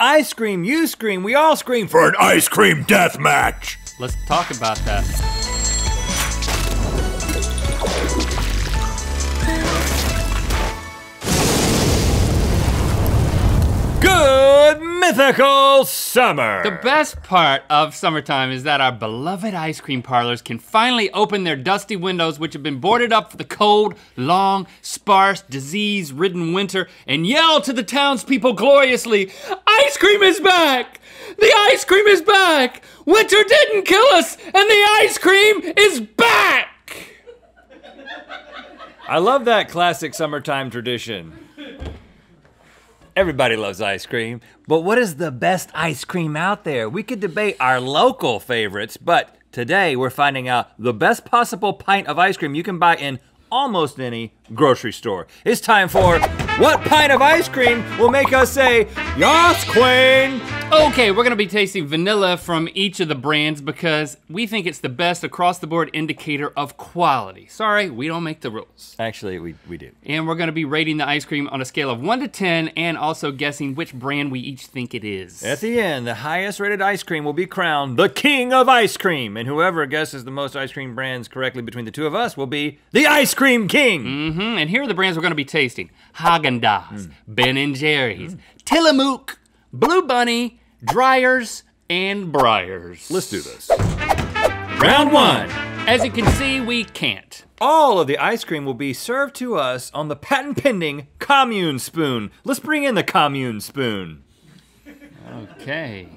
I scream, you scream, we all scream for an ice cream death match. Let's talk about that. Good mythical summer. The best part of summertime is that our beloved ice cream parlors can finally open their dusty windows, which have been boarded up for the cold, long, sparse, disease ridden winter, and yell to the townspeople gloriously Ice cream is back! The ice cream is back! Winter didn't kill us, and the ice cream is back! I love that classic summertime tradition. Everybody loves ice cream, but what is the best ice cream out there? We could debate our local favorites, but today we're finding out the best possible pint of ice cream you can buy in almost any grocery store. It's time for What Pint of Ice Cream Will Make Us Say, Yas, Queen? Okay, we're gonna be tasting vanilla from each of the brands because we think it's the best across the board indicator of quality. Sorry, we don't make the rules. Actually, we, we do. And we're gonna be rating the ice cream on a scale of one to 10 and also guessing which brand we each think it is. At the end, the highest rated ice cream will be crowned the king of ice cream, and whoever guesses the most ice cream brands correctly between the two of us will be the ice cream king. Mm-hmm, and here are the brands we're gonna be tasting. Haagen-Dazs, Ben and Jerry's, Tillamook, Blue Bunny, Dreyer's, and Breyers. Let's do this. Round one. As you can see, we can't. All of the ice cream will be served to us on the patent pending commune spoon. Let's bring in the commune spoon. Okay.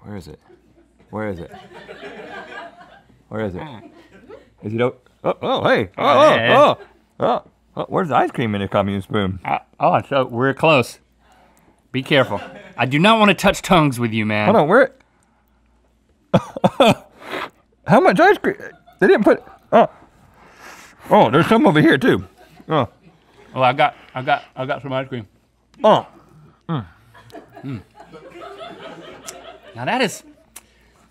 Where is it? Where is it? Where is it? Is it? Oh, oh, hey. Oh, oh, oh, oh, oh. Where's the ice cream in the commune spoon? Uh, oh, so we're close. Be careful. I do not want to touch tongues with you, man. Hold on, where? How much ice cream? They didn't put. Oh, oh, there's some over here too. Oh, Oh, I got, I got, I got some ice cream. oh. Now that is,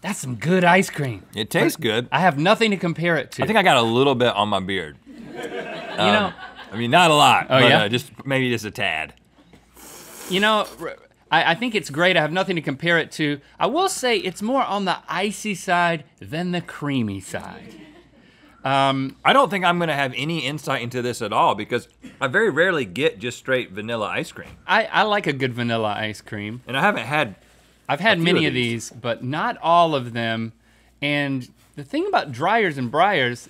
that's some good ice cream. It tastes good. I have nothing to compare it to. I think I got a little bit on my beard. you know, I mean, not a lot, Oh, but yeah? uh, just maybe just a tad. You know, I think it's great. I have nothing to compare it to. I will say it's more on the icy side than the creamy side. Um, I don't think I'm gonna have any insight into this at all because I very rarely get just straight vanilla ice cream, I, I like a good vanilla ice cream. and I haven't had. I've had many of of these. these, but not all of them. And the thing about Dreyer's and Breyers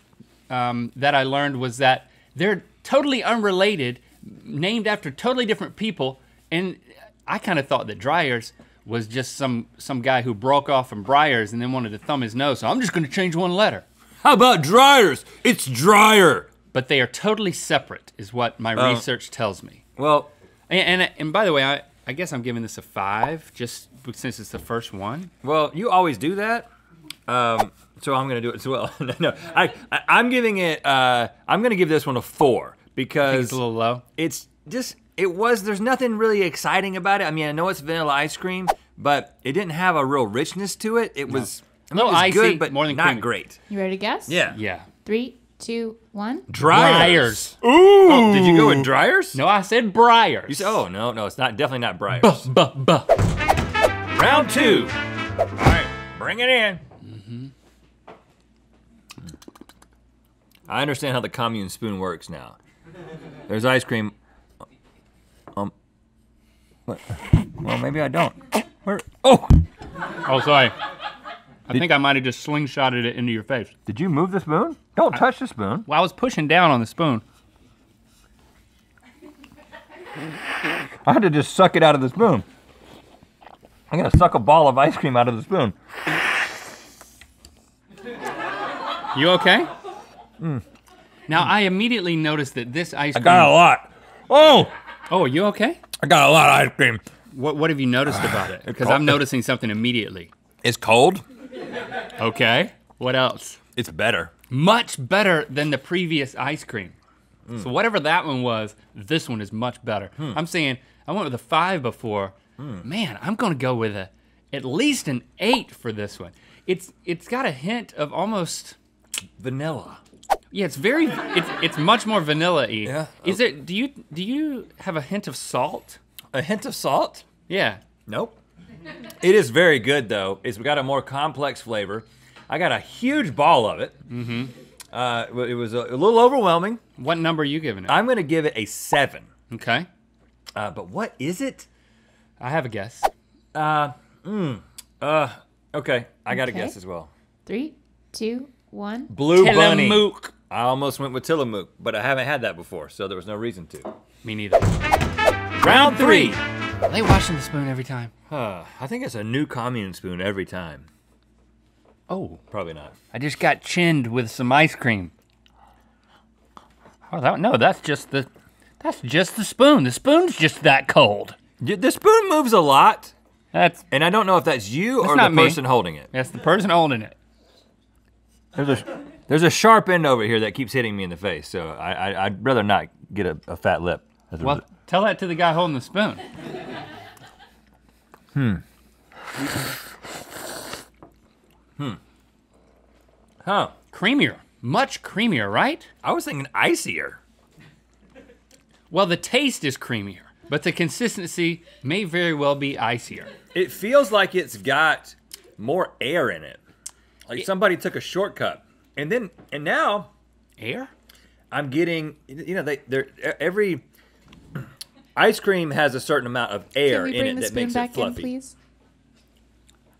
um, that I learned was that they're totally unrelated, named after totally different people. And I kind of thought that Dreyer's was just some some guy who broke off from Breyers and then wanted to thumb his nose. So I'm just going to change one letter. How about Dreyer's? It's Dreyer. But they are totally separate, is what my Oh. research tells me. Well, And, and and by the way, I I guess I'm giving this a five just since it's the first one. well, you always do that. Um, so I'm gonna do it as well. no, no, I, I I'm giving it. Uh, I'm gonna give this one a four because it's a little low. it's just it was there's nothing really exciting about it. I mean, I know it's vanilla ice cream, but it didn't have a real richness to it. It was I mean, Little it was icy, good, but more than not creamy. great. You ready to guess? Yeah. Yeah. Three, two, one. Dreyer's. Ooh. Oh, did you go with Dreyer's? No, I said Breyers. You said, oh no, no, it's not definitely not Breyers. Buh, buh. Round two. All right, bring it in. Mm-hmm. I understand how the commune spoon works now. There's ice cream. What? Well, maybe I don't. Where? Oh! Oh, sorry. I think I might have just slingshotted it into your face. Did you move the spoon? Don't touch the spoon. Well, I was pushing down on the spoon. I had to just suck it out of the spoon. I'm gonna suck a ball of ice cream out of the spoon. You okay? Hmm. Now, I immediately noticed that this ice I cream. got a lot. Oh! Oh, are you okay? I got a lot of ice cream. What, what have you noticed about it? Because. I'm noticing something immediately. It's cold. Okay. What else? It's better. Much better than the previous ice cream. Hmm. So whatever that one was, this one is much better. Hmm. I'm saying I went with a five before. Hmm. Man, I'm gonna go with a at least an eight for this one. It's it's got a hint of almost Vanilla. Yeah. It's very it's it's much more vanilla-y. Yeah. Is it? Do you do you have a hint of salt? A hint of salt? Yeah. Nope. It is very good though. It's got a more complex flavor. I got a huge ball of it. Mm-hmm. Uh, it was a, a little overwhelming. What number are you giving it? I'm gonna give it a seven. okay. Uh, but what is it? I have a guess. Uh, Uh. okay, I got a guess as well. Three, two, one. Blue bunny. I almost went with Tillamook, but I haven't had that before, so there was no reason to. Me neither. Round three. Are they washing the spoon every time? Uh, I think it's a new commune spoon every time. Oh, Probably not. I just got chinned with some ice cream. Oh, that, no, that's just the, that's just the spoon. The spoon's just that cold. The spoon moves a lot, That's and I don't know if that's you or the me. person holding it. that's the person holding it. There's a there's a sharp end over here that keeps hitting me in the face, so I, I I'd rather not get a, a fat lip. That's a- Well, tell that to the guy holding the spoon. Hmm. hmm. Huh? Creamier, much creamier, right? I was thinking icier. Well, the taste is creamier, but the consistency may very well be icier. It feels like it's got more air in it, like somebody took a shortcut, and then and now Air? I'm getting you know they they're every ice cream has a certain amount of air Can we in bring it the that spoon makes it back in, fluffy. please?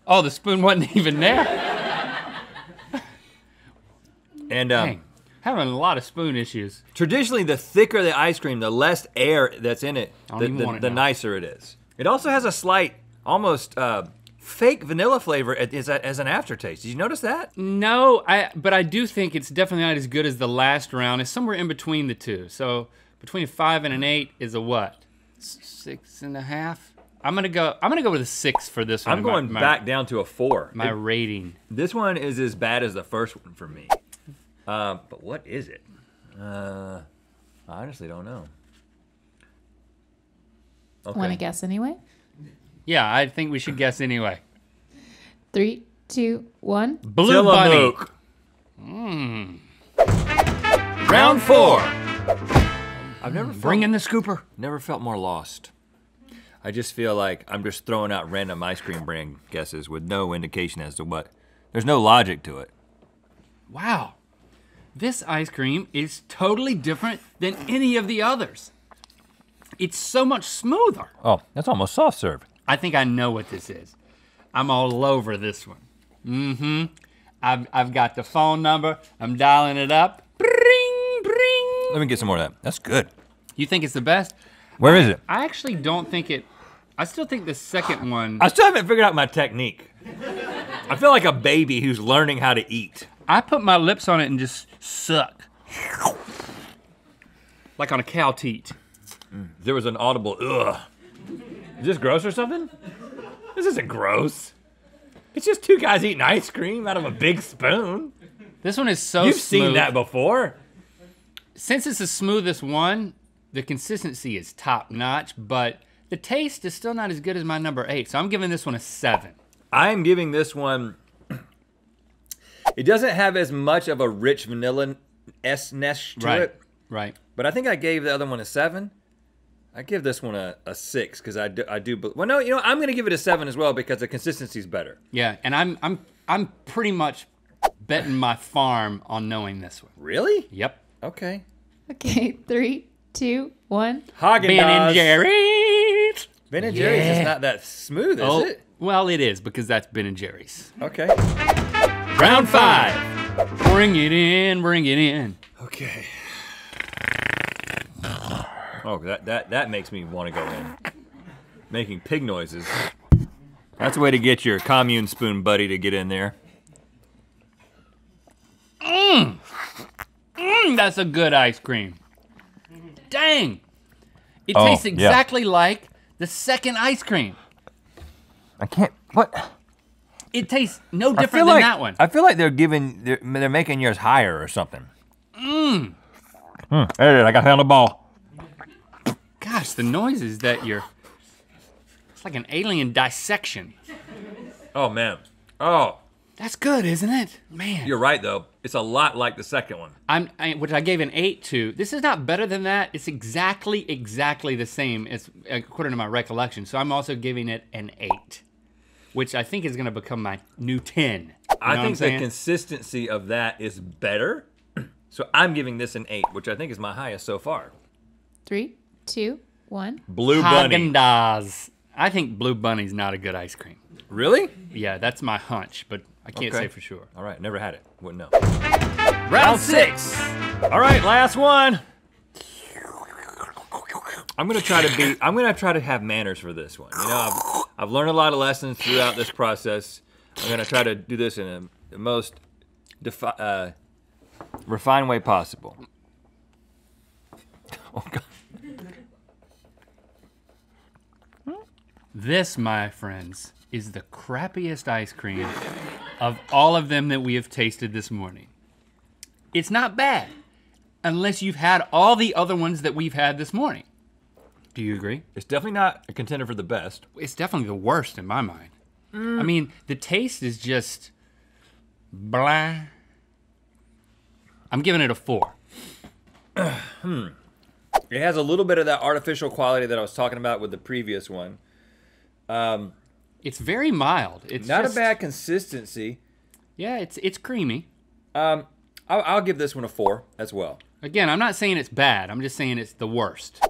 Oh, the spoon wasn't even there. And um, Dang, having a lot of spoon issues. traditionally, the thicker the ice cream, the less air that's in it, the, the, it the nicer it is. It also has a slight, almost uh, fake vanilla flavor at- as, as an aftertaste. Did you notice that? No, I but I do think it's definitely not as good as the last round. It's somewhere in between the two. So between a five and an eight is a what? Six and a half. I'm gonna go. I'm gonna go with a six for this one. I'm My- going my, back down to a four. My It- rating. this one is as bad as the first one for me. Uh, but what is it? Uh, I honestly don't know. Okay. Want to guess anyway? Yeah, I think we should guess anyway. Three, two, one. Blue bunny. Tillamook. Hmm. Round four. I've never felt, Bring in the scooper. never felt more lost. I just feel like I'm just throwing out random ice cream brand guesses with no indication as to what. There's no logic to it. Wow. This ice cream is totally different than any of the others. It's so much smoother. Oh, that's almost soft serve. I think I know what this is. I'm all over this one. Mm-hmm. I've, I've got the phone number. I'm dialing it up. Bring, bring. Let me get some more of that. That's good. You think it's the best? Where is it? I actually don't think it. I still think the second one. I still haven't figured out my technique. I feel like a baby who's learning how to eat. I put my lips on it and just suck. Like on a cow teat. There was an audible ugh. Is this gross or something? This isn't gross. It's just two guys eating ice cream out of a big spoon. This one is so smooth. You've smooth. seen that before. Since it's the smoothest one, the consistency is top notch, but the taste is still not as good as my number eight. So I'm giving this one a seven. I'm giving this one. It doesn't have as much of a rich vanilla s-ness to Right. it, Right. but I think I gave the other one a seven. I give this one a, a six because I do, I do. Well, no, you know, I'm going to give it a seven as well because the consistency's better. Yeah, and I'm I'm I'm pretty much betting my farm on knowing this one. Really? Yep. Okay. Okay, three, two, one. Haagen Ben and Jerry's. Ben and Jerry's is not that smooth, is Oh, it? well, it is because that's Ben and Jerry's. Okay. Round five. Bring it in, bring it in. Okay. Oh, that that that makes me want to go in. Making pig noises. That's a way to get your commune spoon buddy to get in there. Mm, that's a good ice cream. Dang. It Oh, tastes yeah. exactly like the second ice cream. I can't. What? It tastes no different than like that one. I feel like they're giving they're, they're making yours higher or something. Mmm. There it is. I got found a ball. Gosh, the noises that you're. It's like an alien dissection. Oh man. Oh. That's good, isn't it? Man. You're right though. It's a lot like the second one. I'm, I, which I gave an eight to. This is not better than that. It's exactly, exactly the same as according to my recollection. So I'm also giving it an eight, which I think is going to become my new ten. You I think the consistency of that is better. So I'm giving this an eight, which I think is my highest so far. Three, two, one. Blue Bunny. Haagen-Dazs. I think Blue Bunny's not a good ice cream. Really? Yeah, that's my hunch, but I can't Okay. say for sure. All right, never had it. Wouldn't know. Round six. All right, last one. I'm gonna try to be. I'm gonna try to have manners for this one. You know, I've, I've learned a lot of lessons throughout this process. I'm gonna try to do this in a, the most defi- uh, refined way possible. Oh God. This, my friends, is the crappiest ice cream of all of them that we have tasted this morning. It's not bad, unless you've had all the other ones that we've had this morning. Do you agree? It's definitely not a contender for the best. It's definitely the worst in my mind. I mean, the taste is just blah. I'm giving it a four. hmm. It has a little bit of that artificial quality that I was talking about with the previous one. It's very mild. It's Not just- a bad consistency. Yeah, it's it's creamy. Um, I'll, I'll give this one a four as well. Again, I'm not saying it's bad. I'm just saying it's the worst.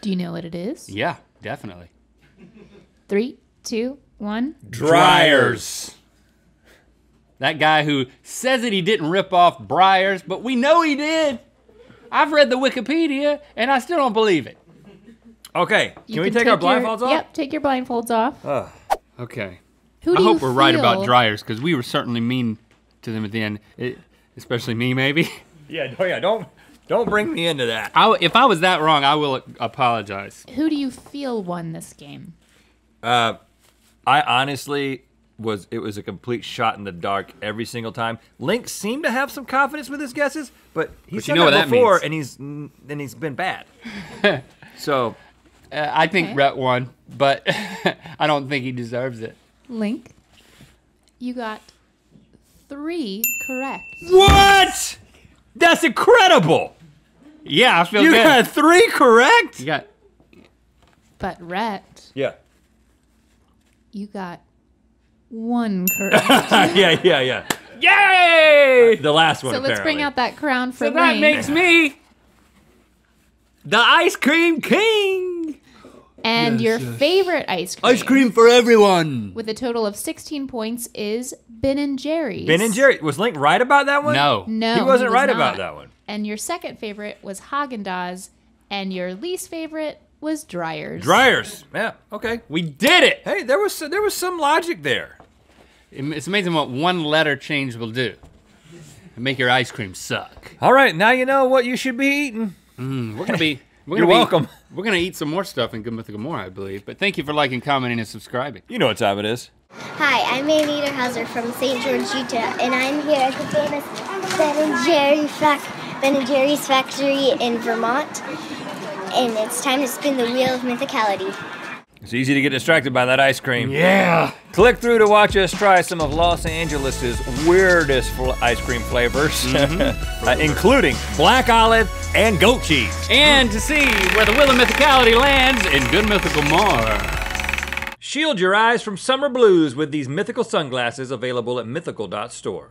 Do you know what it is? Yeah, definitely. Three, two, one. Dreyer's. That guy who says that he didn't rip off Breyers, but we know he did. I've read the Wikipedia and I still don't believe it. Okay, can You we take, our your- blindfolds off? Yep, take your blindfolds off. Okay. Who I hope you we're right about Dreyer's because we were certainly mean to them at the end, it, especially me, maybe. Yeah, oh yeah, don't don't bring me into that. I, if I was that wrong, I will apologize. Who do you feel won this game? Uh, I honestly was it was a complete shot in the dark every single time. Link seemed to have some confidence with his guesses, but he's But you said know what that that before, means. and he's and he's been bad. so Uh, I think Okay. Rhett won, but I don't think he deserves it. Link, you got three correct. what? That's incredible. Yeah, I feel You good. got three correct. you got But Rhett, Yeah. you got one correct. yeah, yeah, yeah. yay! The last one. so let's bring out that crown for So that Link. makes me the ice cream king. And your favorite ice cream, Ice cream for everyone. with a total of 16 points is Ben and Jerry's. Ben and Jerry. Was Link right about that one? No. No, he wasn't was right not. about that one. And your second favorite was Haagen Dazs, and your least favorite was Dreyer's. Dreyer's. Yeah. Okay. We did it. Hey, there was there was some logic there. It's amazing what one letter change will do. And make your ice cream suck. All right, now you know what you should be eating. Mm, we're gonna be. We're You're gonna be- welcome. We're gonna eat some more stuff in Good Mythical More, I believe. But thank you for liking, commenting, and subscribing. You know what time it is. Hi, I'm Ann Niederhauser from St. George, Utah, and I'm here at the famous Ben and Jerry fac- Ben and Jerry's factory in Vermont. And it's time to spin the wheel of mythicality. It's easy to get distracted by that ice cream. Yeah. Click through to watch us try some of Los Angeles' weirdest ice cream flavors, uh, including black olive and goat cheese. And to see where the Wheel of Mythicality lands in Good Mythical More. Shield your eyes from summer blues with these mythical sunglasses available at mythical.store.